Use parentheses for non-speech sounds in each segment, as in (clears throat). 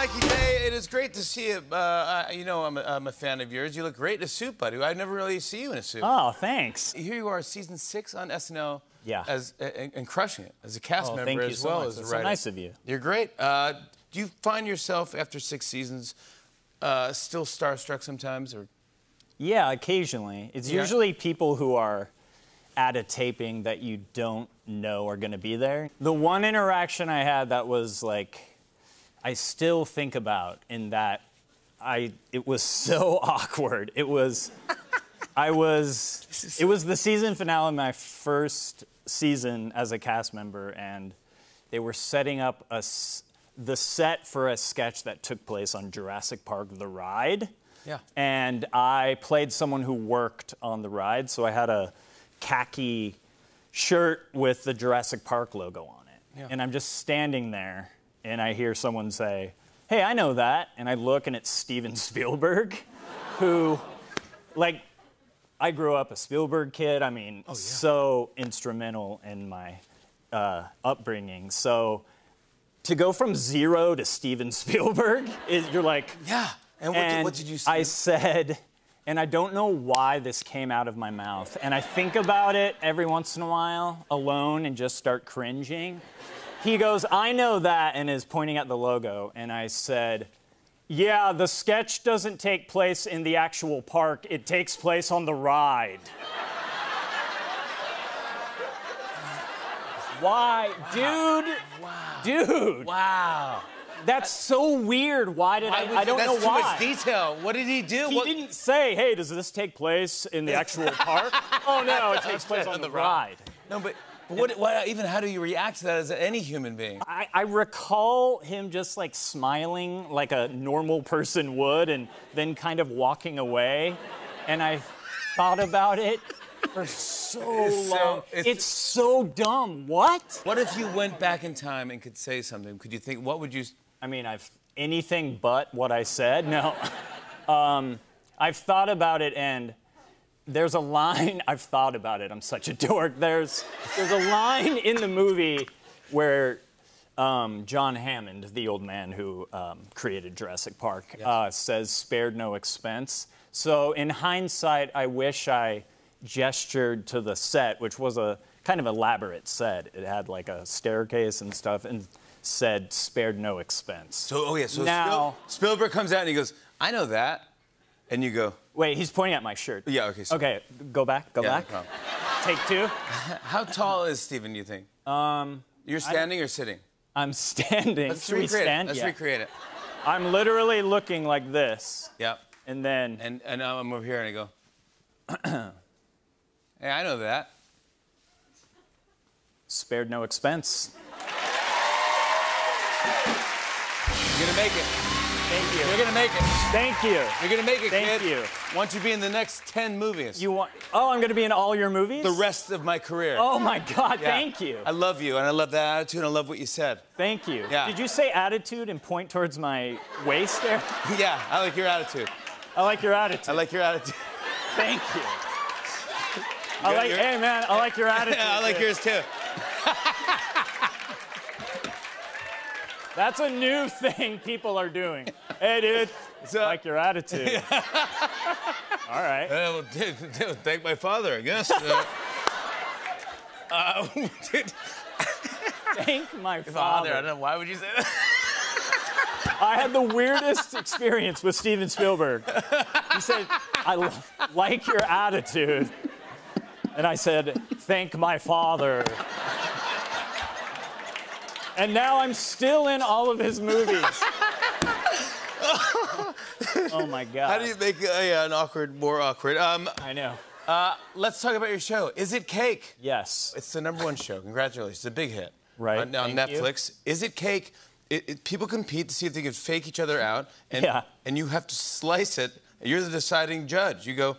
Mikey Day. It is great to see you. Uh, you know, I'm a, I'm a fan of yours. You look great in a suit, buddy. I never really see you in a suit. Oh, thanks. Here you are, season six on SNL. Yeah. As and, and crushing it as a cast Oh, member as so well much. as a That's so writer. nice of you. You're great. Uh, do you find yourself after six seasons uh, still starstruck sometimes, or Yeah, occasionally. It's Yeah. usually people who are at a taping that you don't know are going to be there. The one interaction I had that was like, I still think about in that I it was so (laughs) awkward. It was I was it was the season finale of my first season as a cast member and they were setting up a the set for a sketch that took place on Jurassic Park the ride. Yeah. And I played someone who worked on the ride, so I had a khaki shirt with the Jurassic Park logo on it. Yeah. And I'm just standing there and I hear someone say, "Hey, I know that." And I look and it's Steven (laughs) Spielberg who like I grew up a Spielberg kid. I mean, so instrumental in my uh, upbringing. So to go from zero to Steven (laughs) Spielberg is you're like, yeah? And what, did, and what did you say? I said, and I don't know why this came out of my mouth, and I think about it every once in a while alone and just start cringing. He goes, I know that, and is pointing at the logo, and I said, yeah, the sketch doesn't take place in the actual park, it takes place on the ride. Why? Dude, dude, wow. that's so weird. Why did Why I? I don't that's know too why. much detail. What did he do? He what, didn't say, hey, does this take place in the (laughs) actual park? oh, no, it takes place (laughs) on the ride. No, but, but what, what? Even how do you react to that as any human being? I, I recall him just like smiling like a normal person would and then kind of walking away. And I thought about it for so It's so- long. it's- it's so dumb. What? What if you went back in time and could say something? Could you think? What would you? I mean, I've anything but what I said. No. (laughs) um, I've thought about it, and there's a line. (laughs) I've thought about it. I'm such a dork. There's there's a line in the movie where um, John Hammond, the old man who um, created Jurassic Park, uh, says "spared no expense." So in hindsight, I wish I gestured to the set, which was a kind of elaborate set. It had like a staircase and stuff, and said "spared no expense." So, oh yeah. So Now- Spiel- Spielberg comes out and he goes, "I know that," and you go, Wait, he's pointing at my shirt. "Yeah, okay." So, Okay, go back, go Yeah, back. problem. Take two. (laughs) How tall is Steven, you think? Um, You're standing or sitting? I'm standing. Let's Should we recreate stand? it. Let's Yeah. recreate it. I'm literally looking like this, Yep. and then And and now I'm over here and I go, (clears throat) "Hey, I know that." spared no expense. You're gonna make it. Thank you. You're gonna make it. Thank you. You're gonna make it, Thank kid. you. Why don't you be in the next ten movies? You want? Oh, I'm gonna be in all your movies. the rest of my career. Oh my God! Yeah. Thank you. I love you, and I love that attitude, and I love what you said. Thank you. Yeah. Did you say attitude and point towards my waist there? (laughs) Yeah, I like your attitude. I like your attitude. I like your attitude. (laughs) Thank you. I like. you're- Hey man, I like your attitude. (laughs) Yeah, I like yours too. That's a new thing people are doing. Hey, dude, So- like your attitude. (laughs) All right. Uh, well, thank my father, I guess. Uh, (laughs) uh, (laughs) Thank my father, father. I don't know. Why would you say that? I had the weirdest experience with Steven Spielberg. He said, I like your attitude. And I said, thank my father. And now I'm still in all of his movies. (laughs) oh my God. How do you make uh, yeah, an awkward more awkward? Um, I know. uh, let's talk about your show. Is it Cake? Yes. It's the number one show. Congratulations. It's a big hit. Right, On, on thank you. Netflix. Is it Cake? It, it, people compete to see if they can fake each other out. And, Yeah. and you have to slice it. You're the deciding judge. You go,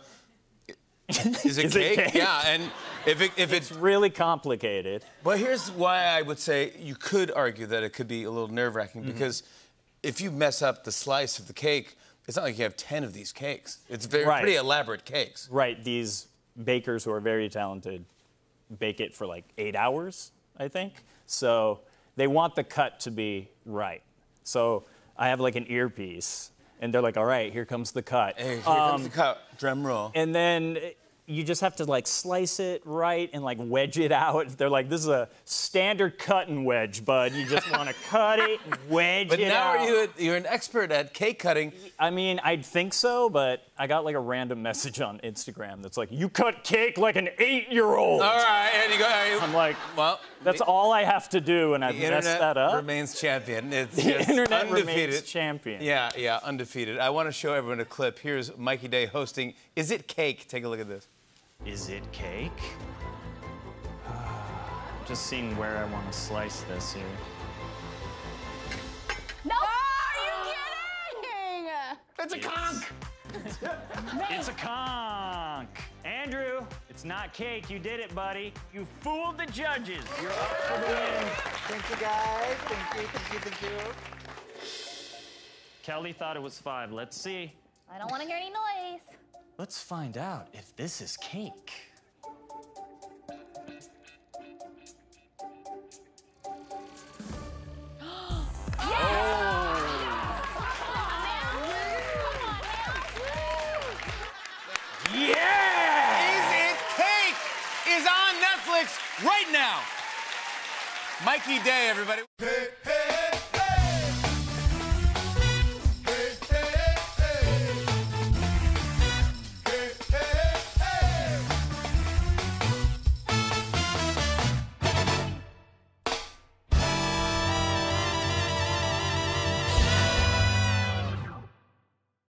is it (laughs) Is it cake? cake? Yeah. And if, it, if it's It's really complicated. Well, here's why I would say you could argue that it could be a little nerve wracking Mm-hmm. because if you mess up the slice of the cake, it's not like you have 10 of these cakes. It's very Right. pretty elaborate cakes. Right, these bakers who are very talented bake it for like eight hours, I think. So they want the cut to be right. So I have like an earpiece, and they're like, "All right, here comes the cut." Hey, here comes the Um, cut. Drum roll. and then you just have to like slice it right and like wedge it out. They're like, "This is a standard cut and wedge, bud. You just want to (laughs) cut it, wedge But it now out." are you you're an expert at cake cutting. I mean, I'd think so, but I got like a random message on Instagram that's like, "You cut cake like an eight-year-old." All right, and you go. I'm like, well, that's the, all I have to do, and I've messed that up. remains champion. (laughs) It's, the internet undefeated. remains champion. Yeah, yeah, undefeated. I want to show everyone a clip. Here's Mikey Day hosting Is It Cake? Take a look at this. Is it cake? (sighs) Just seeing where I want to slice this here. No! Ah, are you ah! kidding? That's a conch. (laughs) It's a conch. Andrew, it's not cake. You did it, buddy. You fooled the judges. You're up for the win. Thank you guys. Thank you, thank you, thank you. Kelly thought it was five. Let's see. I don't want to hear any noise. Let's find out if this is cake. Yeah! Is It Cake is on Netflix right now. Mikey Day, everybody. Hey, hey.